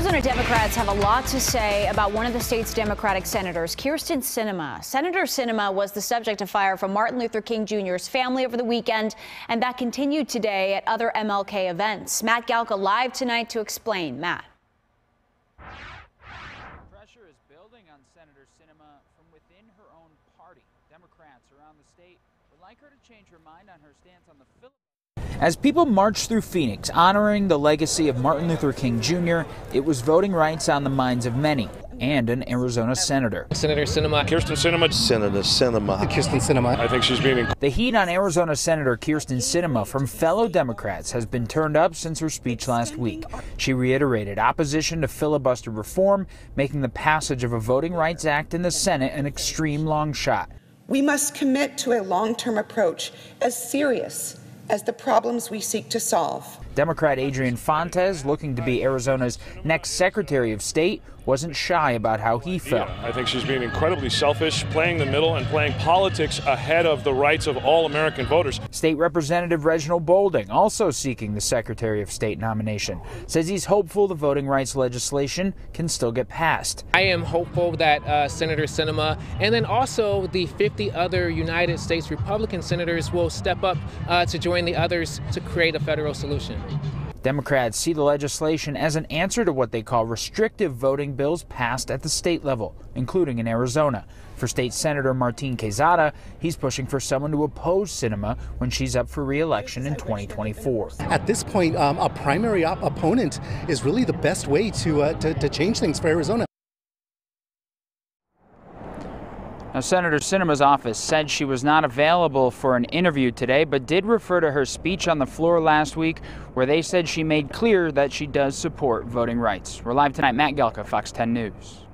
Arizona Democrats have a lot to say about one of the state's Democratic senators, Kyrsten Sinema. Senator Sinema was the subject of fire from Martin Luther King Jr.'s family over the weekend, and that continued today at other MLK events. Matt Galka live tonight to explain. Matt. Pressure is building on Senator Sinema from within her own party. Democrats around the state would like her to change her mind on her stance on the filibuster. As people marched through Phoenix honoring the legacy of Martin Luther King Jr., it was voting rights on the minds of many and an Arizona senator. Senator Sinema. Kyrsten Sinema. Senator Sinema. Kyrsten Sinema. I think she's being. The heat on Arizona Senator Kyrsten Sinema from fellow Democrats has been turned up since her speech last week. She reiterated opposition to filibuster reform, making the passage of a Voting Rights Act in the Senate an extreme long shot. We must commit to a long term approach as serious as the problems we seek to solve. Democrat Adrian Fontes, looking to be Arizona's next Secretary of State, wasn't shy about how he felt. I think she's being incredibly selfish, playing the middle and playing politics ahead of the rights of all American voters. State Representative Reginald Bolding, also seeking the Secretary of State nomination, says he's hopeful the voting rights legislation can still get passed. I am hopeful that uh, Senator Sinema and then also the 50 other United States Republican senators will step up uh, to join the others to create a federal solution. Democrats see the legislation as an answer to what they call restrictive voting bills passed at the state level, including in Arizona. For State Senator Martin Quezada, he's pushing for someone to oppose Sinema when she's up for re-election in 2024. At this point, um, a primary op- opponent is really the best way to, uh, to, to change things for Arizona. Now, Senator Sinema's office said she was not available for an interview today, but did refer to her speech on the floor last week, where they said she made clear that she does support voting rights. We're live tonight. Matt Galka, Fox 10 News.